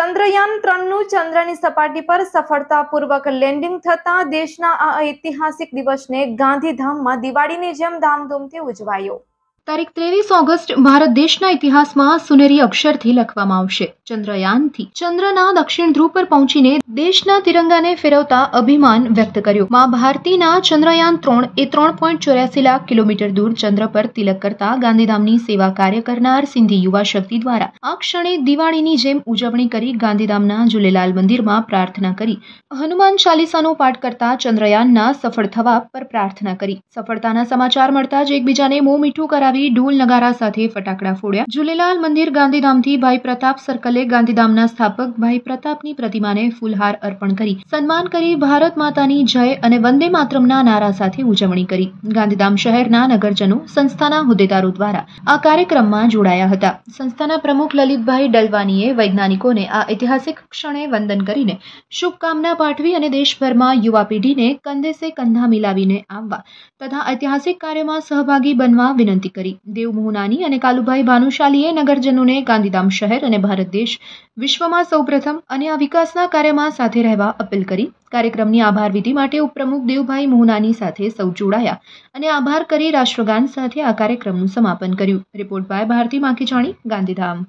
ચંદ્રયાન ત્રણનું ચંદ્રની સપાટી પર સફળતાપૂર્વક લેન્ડિંગ થતા દેશના આ ઐતિહાસિક દિવસને ગાંધીધામમાં દિવાળીની જેમ ધામધૂમથી ઉજવાયો. તારીખ ત્રેવીસ ઓગસ્ટ ભારત દેશના ઇતિહાસમાં સુનેરી અક્ષરથી લખવામાં આવશે. ચંદ્રયાનથી ચંદ્રના દક્ષિણ ધ્રુવ પર પહોંચીને દેશના તિરંગાને ફેરવતા અભિમાન વ્યક્ત કર્યું. માં ભારતીના ચંદ્રયાન ત્રણ એ ત્રણ પોઈન્ટ ચોર્યાસી લાખ કિલોમીટર દૂર ચંદ્ર પર તિલક કરતા ગાંધીધામની સેવા કાર્ય કરનાર સિંધી યુવા શક્તિ દ્વારા આ ક્ષણે દિવાળીની જેમ ઉજવણી કરી ગાંધીધામના ઝુલેલાલ મંદિરમાં પ્રાર્થના કરી. હનુમાન ચાલીસાનો પાઠ કરતા ચંદ્રયાનના સફળ થવા પર પ્રાર્થના કરી. સફળતાના સમાચાર મળતા જ એકબીજાને મોં મીઠું કરાવી ઢોલ નગારા સાથે ફટાકડા ફોડ્યા. ઝુલેલાલ મંદિર ગાંધીધામથી ભાઈ પ્રતાપ સર્કલે ગાંધીધામના સ્થાપક ભાઈ પ્રતાપની પ્રતિમાને ફૂલહાર અર્પણ કરી સન્માન કરી ભારત માતાની જય અને વંદે માતરમના નારા સાથે ઉજવણી કરી. ગાંધીધામ શહેરના નગરજનો સંસ્થાના હોદ્દેદારો દ્વારા આ કાર્યક્રમમાં જોડાયા હતા. સંસ્થાના પ્રમુખ લલિતભાઈ ડલવાનીએ વૈજ્ઞાનિકોને આ ઐતિહાસિક ક્ષણે વંદન કરીને શુભકામના પાઠવી અને દેશભરમાં યુવા પેઢીને કંધે સે કંધા મિલાવીને આવવા તથા ઐતિહાસિક કાર્યમાં સહભાગી બનવા વિનંતી કરી. દેવ મોહનાની અને કાલુભાઈ ભાનુશાલીએ નગરજનોને ગાંધીધામ શહેર અને ભારત દેશ વિશ્વમાં સૌપ્રથમ અને આ વિકાસના કાર્યમાં સાથે રહેવા અપીલ કરી. કાર્યક્રમની આભાર વિધિ માટે ઉપપ્રમુખ દેવભાઈ મોહનાની સાથે સૌ જોડાયા અને આભાર કરી રાષ્ટ્રગાન સાથે આ કાર્યક્રમનું સમાપન કર્યું. Report by Bharati Makhijani, Gandhidham.